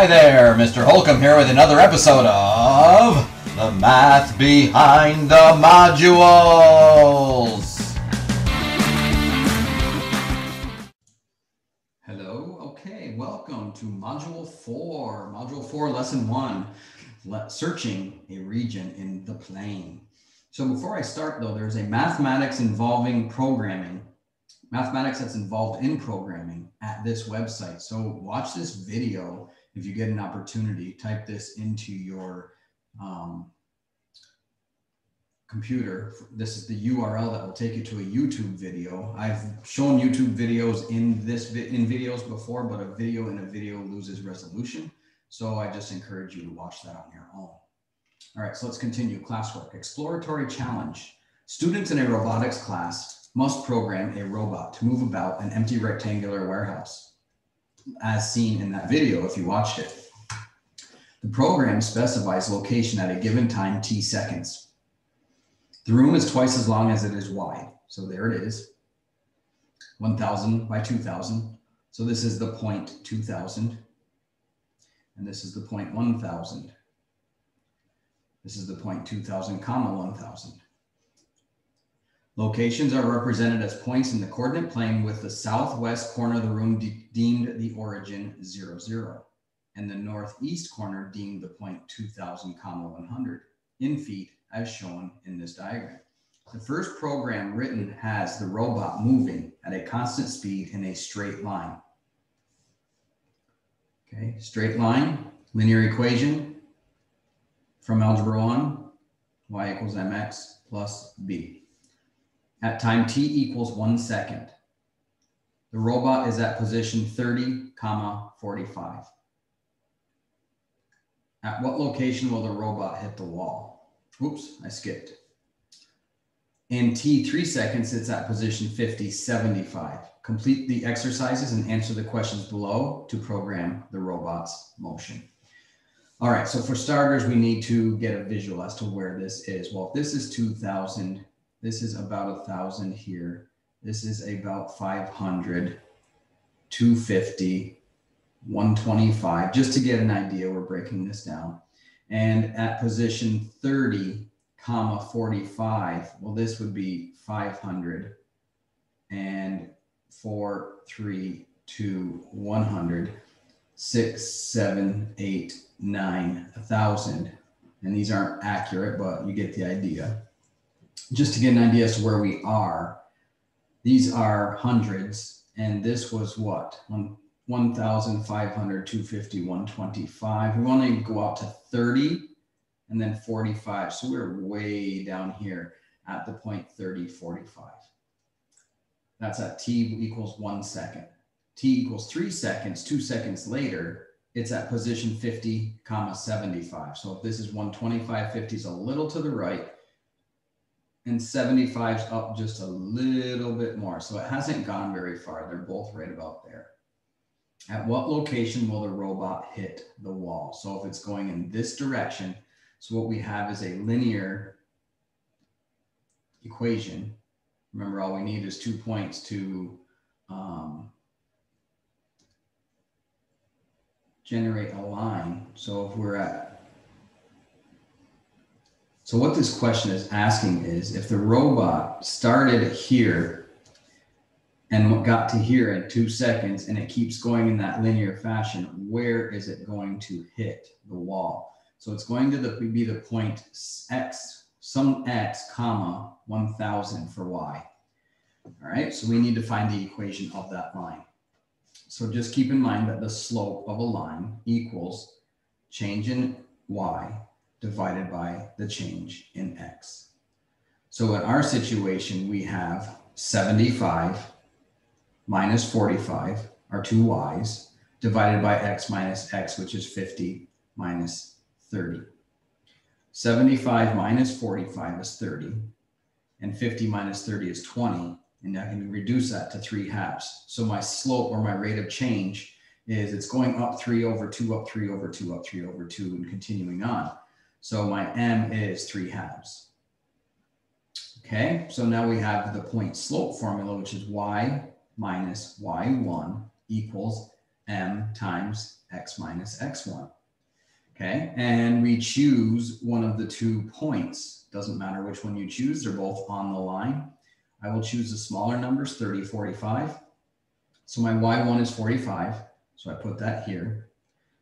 Hi there, Mr. Holcomb here with another episode of The Math Behind the Modules. Hello, okay, welcome to Module 4, Module 4, Lesson 1, Le- Searching a Region in the Plane. So before I start though, there's a mathematics involving programming mathematics that's involved in programming at this website. So watch this video if you get an opportunity. Type this into your um, computer. This is the URL that will take you to a YouTube video. I've shown YouTube videos in this in videos before, but a video in a video loses resolution. So I just encourage you to watch that on your own. All right, so let's continue classwork. Exploratory challenge. Students in a robotics class must program a robot to move about an empty rectangular warehouse, as seen in that video if you watched it. The program specifies location at a given time t seconds. The room is twice as long as it is wide. So there it is, 1000 by 2000. So this is the point 2000. And this is the point 1000. This is the point 2000 comma 1000. Locations are represented as points in the coordinate plane with the southwest corner of the room de deemed the origin 0, 0, and the northeast corner deemed the point 2000 comma 100 in feet as shown in this diagram. The first program written has the robot moving at a constant speed in a straight line. Okay, straight line, linear equation from algebra 1, y equals mx plus b at time t equals one second. The robot is at position 30, comma 45. At what location will the robot hit the wall? Oops, I skipped. In t three seconds, it's at position 50, 75. Complete the exercises and answer the questions below to program the robot's motion. All right, so for starters, we need to get a visual as to where this is. Well, if this is 2000, this is about a thousand here. This is about 500, 250, 125, just to get an idea. We're breaking this down. And at position 30, comma 45, well, this would be 500 and 4, 3, 2, 100, 6, 7, 8, 9, 1,000. And these aren't accurate, but you get the idea just to get an idea as to where we are, these are hundreds, and this was what? One, 1,500, 250, 125. We want to go out to 30 and then 45. So we're way down here at the point 30, 45. That's at t equals one second. t equals three seconds, two seconds later, it's at position 50, comma 75. So if this is 125, 50 is a little to the right, and 75's up just a little bit more. So it hasn't gone very far. They're both right about there. At what location will the robot hit the wall? So if it's going in this direction, so what we have is a linear equation. Remember, all we need is two points to um, generate a line. So if we're at so what this question is asking is if the robot started here and got to here in two seconds and it keeps going in that linear fashion, where is it going to hit the wall? So it's going to the, be the point x, some x, comma, 1000 for y. All right, so we need to find the equation of that line. So just keep in mind that the slope of a line equals change in y divided by the change in x. So in our situation, we have 75 minus 45, our two y's, divided by x minus x, which is 50 minus 30. 75 minus 45 is 30, and 50 minus 30 is 20, and I can reduce that to 3 halves. So my slope or my rate of change is it's going up 3 over 2, up 3 over 2, up 3 over 2, and continuing on. So my m is 3 halves. Okay, so now we have the point slope formula, which is y minus y1 equals m times x minus x1. Okay, and we choose one of the two points. Doesn't matter which one you choose, they're both on the line. I will choose the smaller numbers, 30, 45. So my y1 is 45, so I put that here.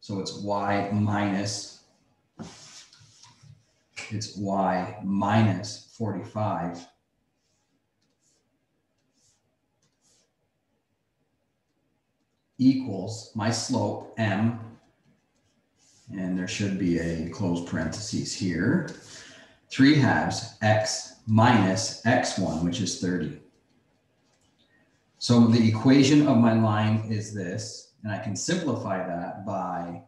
So it's y minus, it's y minus 45 equals my slope m, and there should be a closed parentheses here, 3 halves x minus x1, which is 30. So the equation of my line is this, and I can simplify that by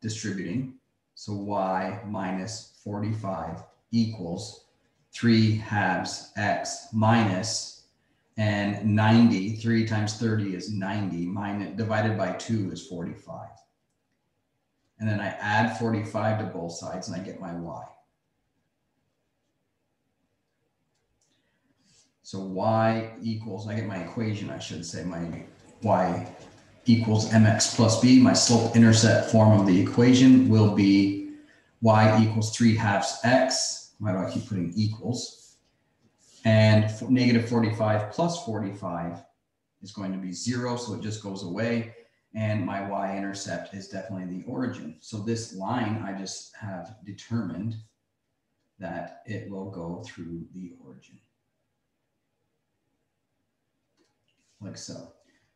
distributing. So y minus 45 equals 3 halves x minus and 90, 3 times 30 is 90, minus, divided by 2 is 45. And then I add 45 to both sides and I get my y. So y equals, I get my equation, I should say, my y equals mx plus b. My slope intercept form of the equation will be y equals 3 halves x. Why do I keep putting equals? And negative 45 plus 45 is going to be zero, so it just goes away. And my y-intercept is definitely the origin. So this line, I just have determined that it will go through the origin. Like so.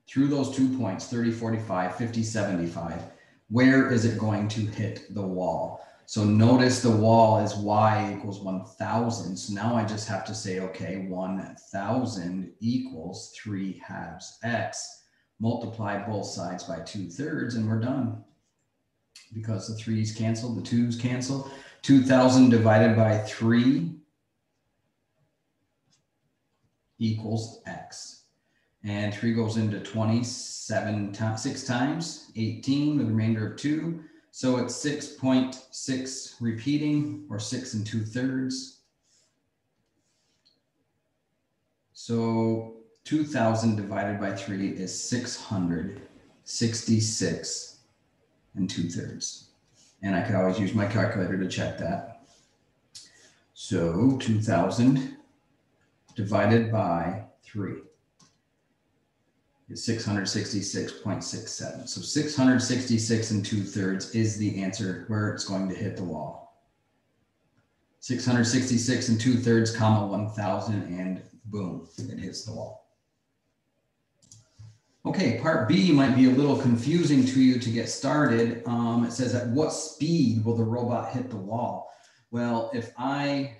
Through those two points, 30, 45, 50, 75, where is it going to hit the wall? So notice the wall is y equals 1,000. So now I just have to say, okay, 1,000 equals 3 halves x. Multiply both sides by 2 thirds and we're done. Because the 3's cancel, the 2's cancel. 2,000 divided by 3 equals x. And 3 goes into 27 times, 6 times, 18 the remainder of 2. So it's 6.6 repeating or six and two thirds. So 2000 divided by three is 666 and two thirds. And I could always use my calculator to check that. So 2000 divided by three is 666.67. So 666 and two thirds is the answer where it's going to hit the wall. 666 and two thirds, comma 1000, and boom, it hits the wall. Okay, part B might be a little confusing to you to get started. Um, it says at what speed will the robot hit the wall? Well, if I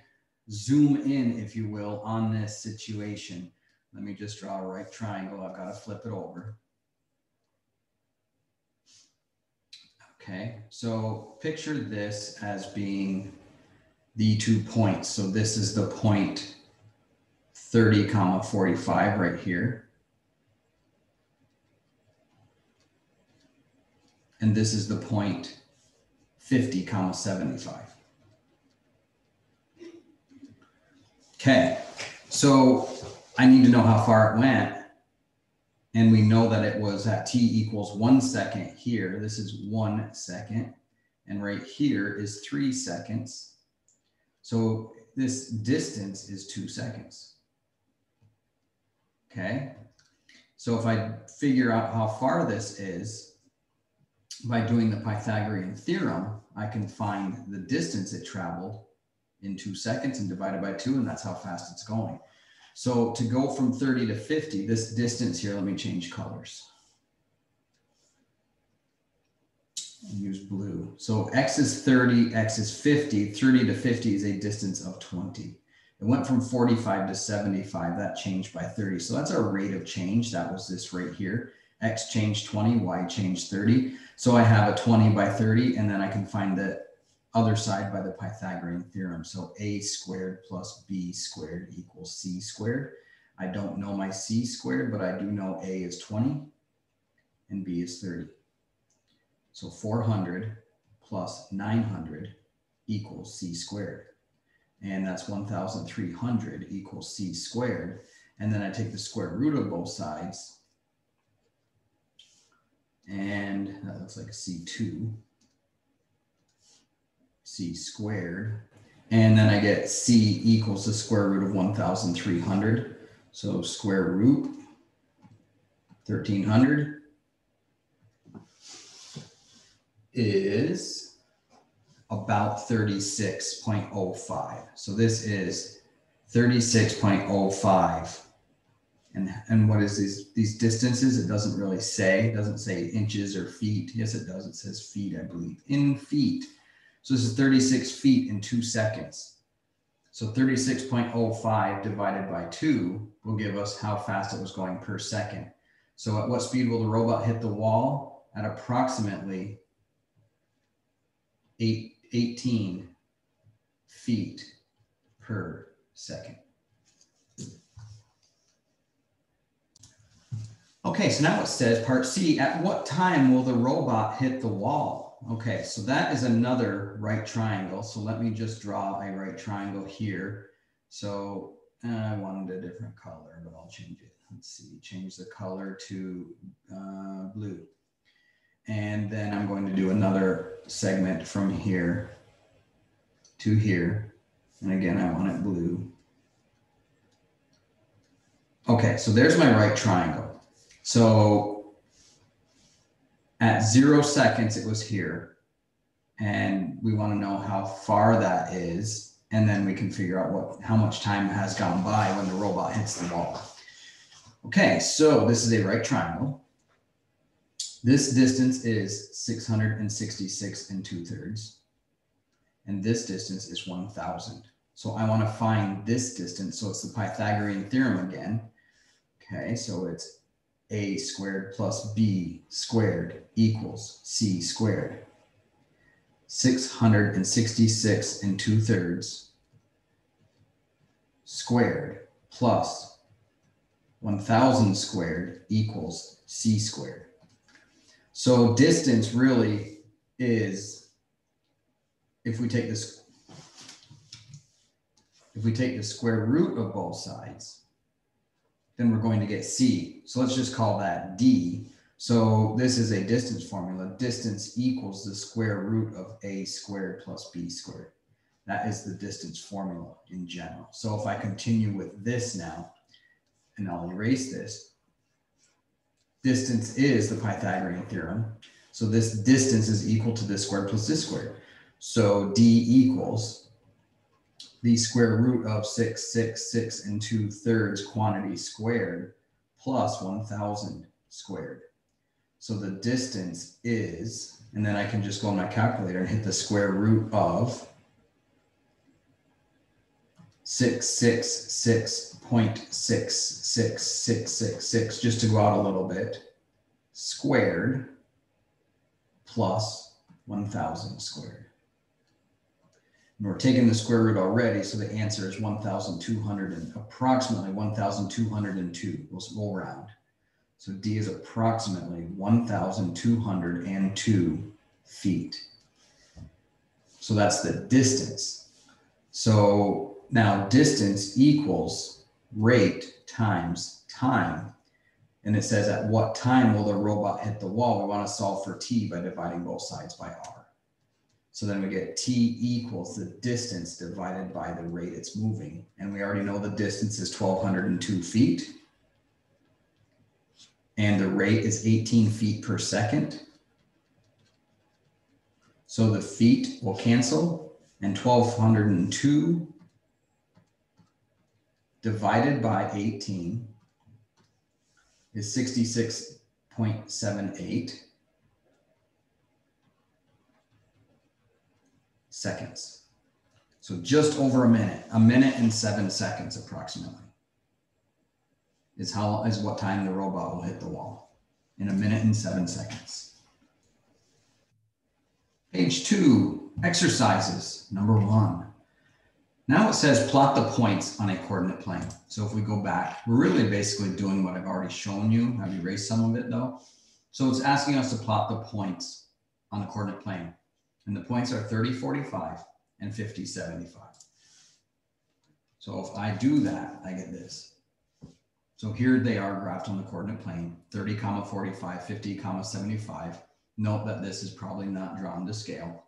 zoom in, if you will, on this situation, let me just draw a right triangle. I've got to flip it over. Okay, so picture this as being the two points. So this is the point 30 comma 45 right here. And this is the point 50 comma 75. Okay, so I need to know how far it went. And we know that it was at t equals one second here. This is one second. And right here is three seconds. So this distance is two seconds. Okay. So if I figure out how far this is by doing the Pythagorean theorem, I can find the distance it traveled in two seconds and divide it by two, and that's how fast it's going. So to go from 30 to 50, this distance here, let me change colors. use blue. So X is 30, X is 50, 30 to 50 is a distance of 20. It went from 45 to 75, that changed by 30. So that's our rate of change. That was this right here. X changed 20, Y changed 30. So I have a 20 by 30, and then I can find the other side by the Pythagorean theorem. So a squared plus b squared equals c squared. I don't know my c squared, but I do know a is 20 and b is 30. So 400 plus 900 equals c squared. And that's 1,300 equals c squared. And then I take the square root of both sides. And that looks like a C2. C squared. And then I get C equals the square root of 1,300. So square root 1,300 is about 36.05. So this is 36.05. And, and what is these, these distances? It doesn't really say, it doesn't say inches or feet. Yes, it does. It says feet, I believe, in feet. So this is 36 feet in two seconds. So 36.05 divided by two will give us how fast it was going per second. So at what speed will the robot hit the wall? At approximately eight, 18 feet per second. Okay, so now it says part C, at what time will the robot hit the wall? Okay, so that is another right triangle. So let me just draw a right triangle here. So uh, I wanted a different color, but I'll change it. Let's see, change the color to uh, blue. And then I'm going to do another segment from here to here. And again, I want it blue. Okay, so there's my right triangle. So at zero seconds, it was here. And we want to know how far that is. And then we can figure out what how much time has gone by when the robot hits the wall. Okay, so this is a right triangle. This distance is 666 and two thirds. And this distance is 1000. So I want to find this distance. So it's the Pythagorean theorem again. Okay, so it's a squared plus b squared equals c squared. 666 and two thirds squared plus 1000 squared equals c squared. So distance really is, if we take this, if we take the square root of both sides, then we're going to get C. So let's just call that D. So this is a distance formula. Distance equals the square root of A squared plus B squared. That is the distance formula in general. So if I continue with this now, and I'll erase this, distance is the Pythagorean theorem. So this distance is equal to this squared plus this squared. So D equals the square root of 666 and 2 thirds quantity squared plus 1000 squared. So the distance is, and then I can just go on my calculator and hit the square root of 666.66666, just to go out a little bit, squared plus 1000 squared. And we're taking the square root already, so the answer is 1,200 and approximately 1,202. We'll, we'll round. So D is approximately 1,202 feet. So that's the distance. So now distance equals rate times time. And it says at what time will the robot hit the wall? We want to solve for T by dividing both sides by R. So then we get t equals the distance divided by the rate it's moving. And we already know the distance is 1,202 feet. And the rate is 18 feet per second. So the feet will cancel and 1,202 divided by 18 is 66.78. seconds. So just over a minute, a minute and seven seconds approximately is how is what time the robot will hit the wall in a minute and seven seconds. Page two, exercises, number one. Now it says plot the points on a coordinate plane. So if we go back, we're really basically doing what I've already shown you. I've erased some of it though. So it's asking us to plot the points on the coordinate plane. And the points are 30, 45 and 50, 75. So if I do that, I get this. So here they are graphed on the coordinate plane, 30 comma 45, 50 comma 75. Note that this is probably not drawn to scale.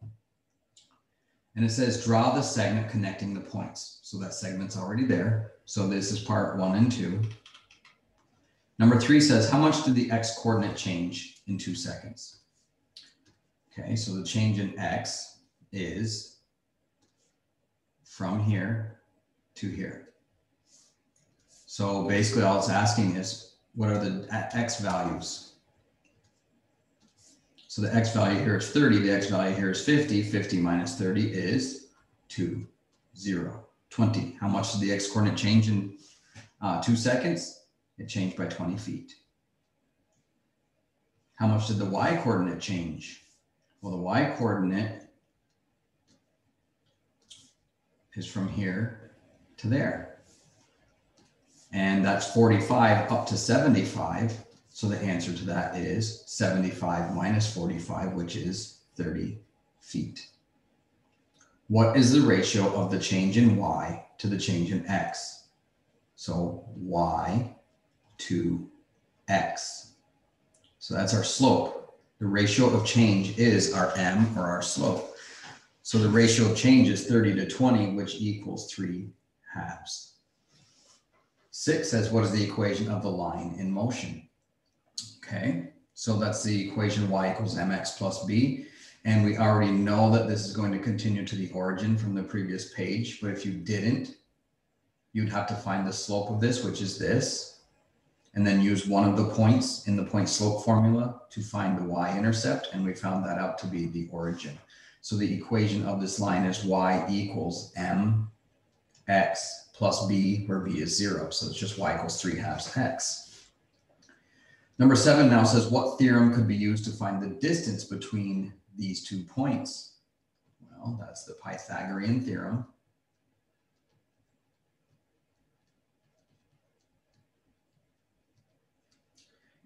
And it says draw the segment connecting the points. So that segment's already there. So this is part one and two. Number three says, how much did the x coordinate change in two seconds? Okay, so the change in x is from here to here. So basically all it's asking is, what are the x values? So the x value here is 30, the x value here is 50. 50 minus 30 is 2, 0, 20. How much did the x coordinate change in uh, two seconds? It changed by 20 feet. How much did the y coordinate change? Well, the y coordinate is from here to there. And that's 45 up to 75. So the answer to that is 75 minus 45, which is 30 feet. What is the ratio of the change in y to the change in x? So y to x. So that's our slope. The ratio of change is our m or our slope. So the ratio of change is 30 to 20, which equals 3 halves. 6 says, what is the equation of the line in motion? Okay, so that's the equation y equals mx plus b. And we already know that this is going to continue to the origin from the previous page. But if you didn't, you'd have to find the slope of this, which is this and then use one of the points in the point slope formula to find the y-intercept, and we found that out to be the origin. So the equation of this line is y equals m x plus b, where b is zero. So it's just y equals three halves x. Number seven now says, what theorem could be used to find the distance between these two points? Well, that's the Pythagorean theorem.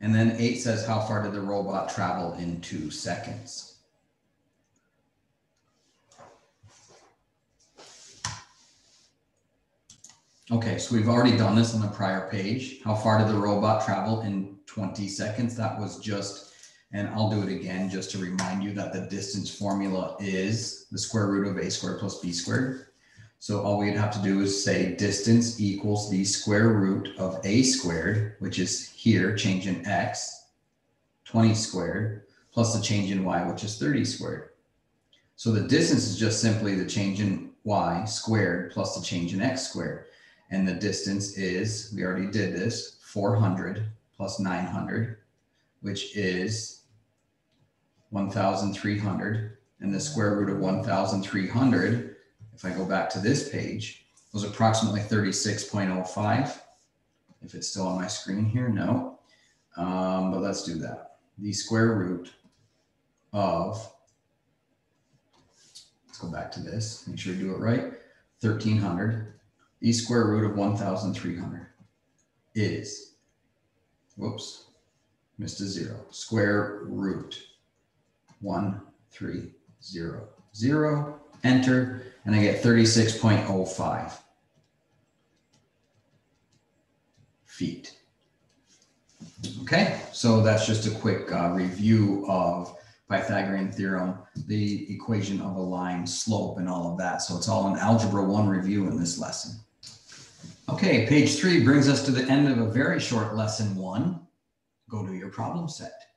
And then eight says, how far did the robot travel in two seconds? Okay, so we've already done this on the prior page. How far did the robot travel in 20 seconds? That was just, and I'll do it again just to remind you that the distance formula is the square root of a squared plus b squared. So all we'd have to do is say distance equals the square root of a squared, which is here, change in x, 20 squared, plus the change in y, which is 30 squared. So the distance is just simply the change in y squared plus the change in x squared. And the distance is, we already did this, 400 plus 900, which is 1,300. And the square root of 1,300 if I go back to this page, it was approximately 36.05. If it's still on my screen here, no. Um, but let's do that. The square root of, let's go back to this, make sure you do it right, 1300. The square root of 1300 is, whoops, missed a zero, square root 1300, enter, and I get 36.05 feet. Okay, so that's just a quick uh, review of Pythagorean theorem, the equation of a line, slope, and all of that. So it's all an Algebra 1 review in this lesson. Okay, page 3 brings us to the end of a very short lesson 1. Go to your problem set.